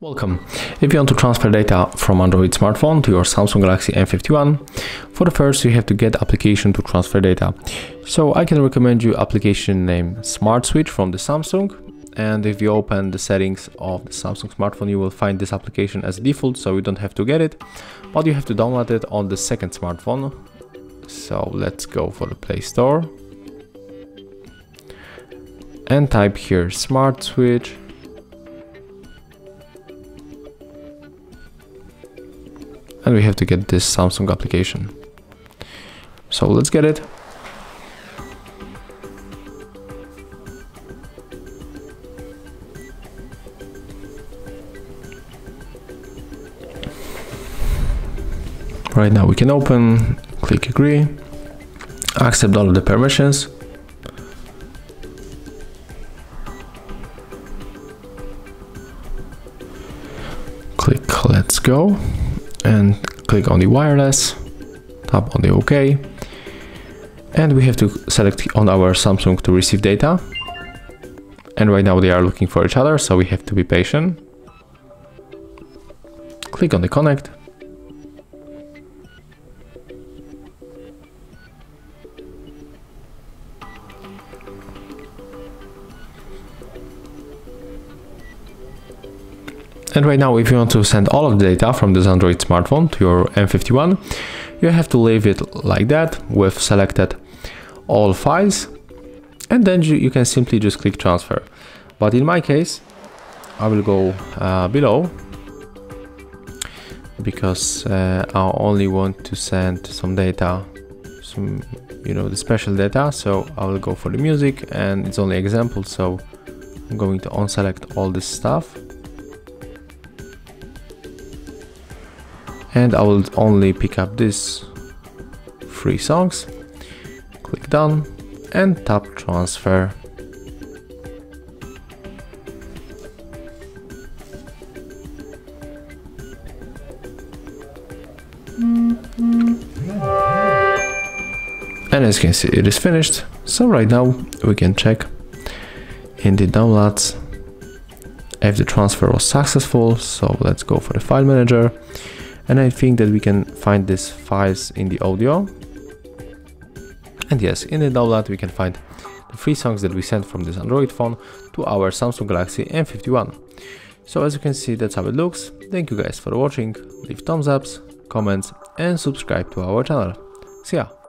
Welcome. If you want to transfer data from Android smartphone to your Samsung Galaxy M51, for the first you have to get application to transfer data. So I can recommend you application name Smart Switch from the Samsung and if you open the settings of the Samsung smartphone you will find this application as default so you don't have to get it but you have to download it on the second smartphone so let's go for the Play Store and type here Smart Switch and we have to get this Samsung application. So let's get it. Right now we can open, click agree, accept all of the permissions. Go and click on the wireless, tap on the OK, and we have to select on our Samsung to receive data. And right now they are looking for each other, so we have to be patient. Click on the connect. And right now, if you want to send all of the data from this Android smartphone to your M51, you have to leave it like that with selected all files. And then you, can simply just click transfer. But in my case, I will go uh, below because uh, I only want to send some data, some, you know, the special data. So I will go for the music and it's only example. So I'm going to unselect all this stuff and I will only pick up these three songs. Click done and tap transfer. And as you can see it is finished. So right now we can check in the downloads if the transfer was successful. So let's go for the file manager and I think that we can find these files in the audio. And yes in the download we can find the three songs that we sent from this Android phone to our Samsung Galaxy M51 so as you can see that's how it looks. Thank you guys for watching. Leave thumbs ups comments and subscribe to our channel. See ya